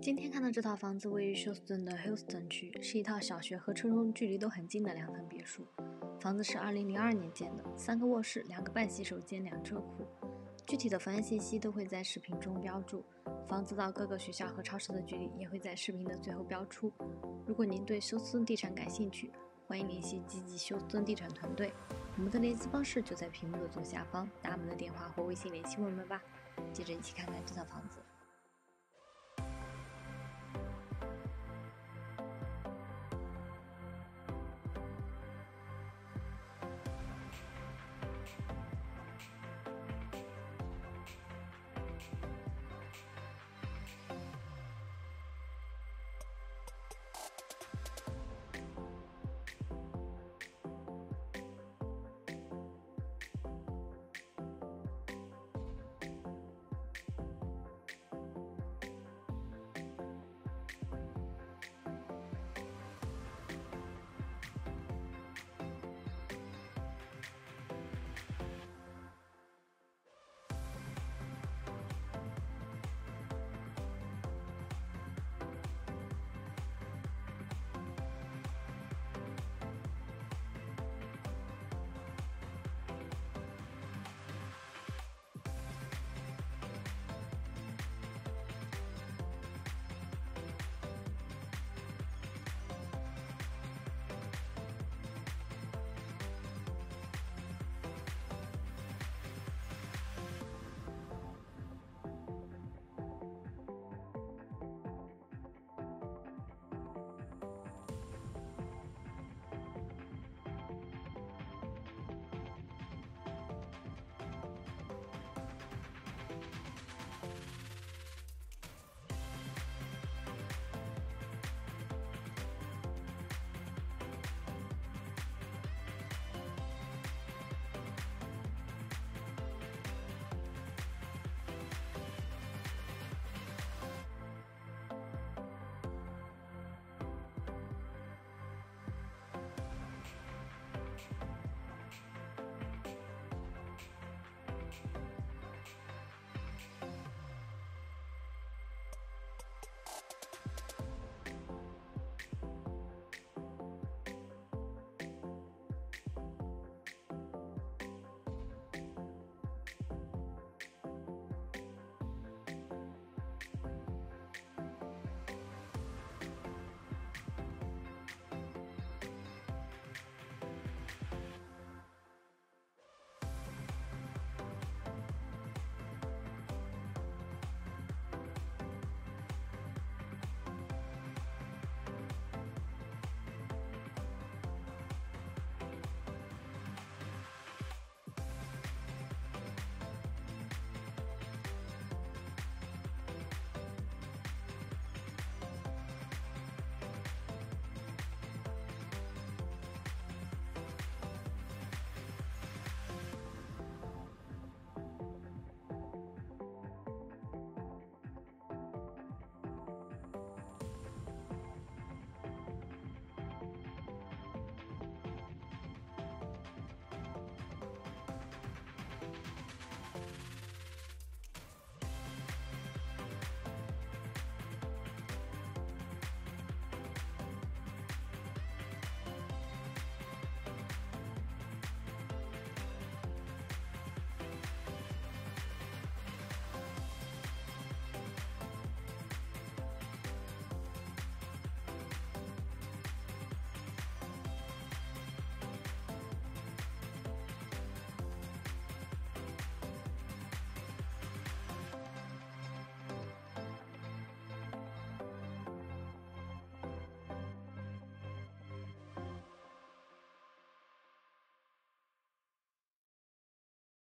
今天看到这套房子位于休斯顿的 Houston 区，是一套小学和初中距离都很近的两层别墅。房子是2002年建的，三个卧室，两个半洗手间，两车库。具体的房源信息都会在视频中标注，房子到各个学校和超市的距离也会在视频的最后标出。如果您对休斯顿地产感兴趣，欢迎联系积极休斯顿地产团队，我们的联系方式就在屏幕的左下方，打我们的电话或微信联系我们吧。接着一起看看这套房子。